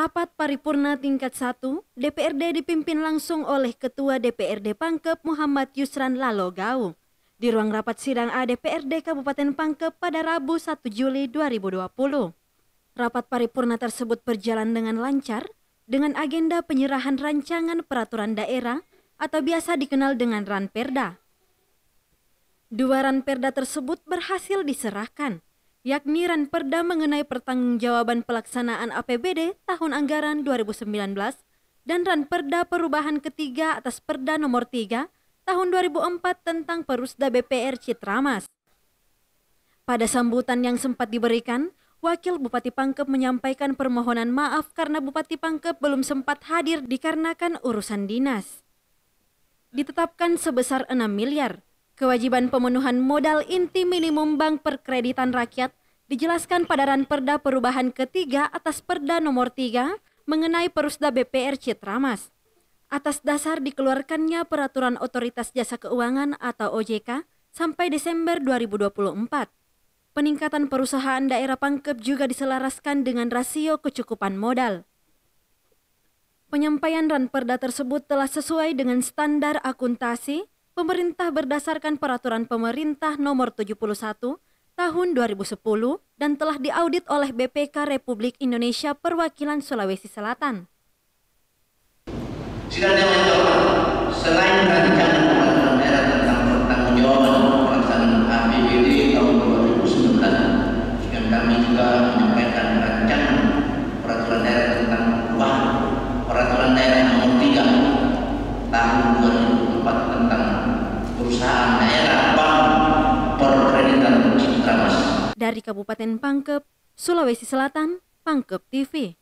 Rapat paripurna tingkat 1 DPRD dipimpin langsung oleh Ketua DPRD Pangkep Muhammad Yusran Lalogau di ruang rapat sidang A DPRD Kabupaten Pangkep pada Rabu 1 Juli 2020. Rapat paripurna tersebut berjalan dengan lancar dengan agenda penyerahan rancangan peraturan daerah atau biasa dikenal dengan Ranperda. Dua Ranperda tersebut berhasil diserahkan yakni Ranperda mengenai pertanggungjawaban pelaksanaan APBD tahun anggaran 2019 dan Ranperda perubahan ketiga atas Perda nomor 3 tahun 2004 tentang Perusda BPR Citramas. Pada sambutan yang sempat diberikan, Wakil Bupati Pangkep menyampaikan permohonan maaf karena Bupati Pangkep belum sempat hadir dikarenakan urusan dinas. Ditetapkan sebesar 6 miliar, Kewajiban pemenuhan modal inti minimum bank perkreditan rakyat dijelaskan pada Ranperda Perubahan ketiga atas Perda nomor 3 mengenai Perusda BPR Citramas. Atas dasar dikeluarkannya Peraturan Otoritas Jasa Keuangan atau OJK sampai Desember 2024. Peningkatan perusahaan daerah Pangkep juga diselaraskan dengan rasio kecukupan modal. Penyampaian Ranperda tersebut telah sesuai dengan standar akuntasi pemerintah berdasarkan peraturan pemerintah nomor 71 tahun 2010 dan telah diaudit oleh BPK Republik Indonesia Perwakilan Sulawesi Selatan. Sidang Dari Kabupaten Pangkep, Sulawesi Selatan, Pangkep TV.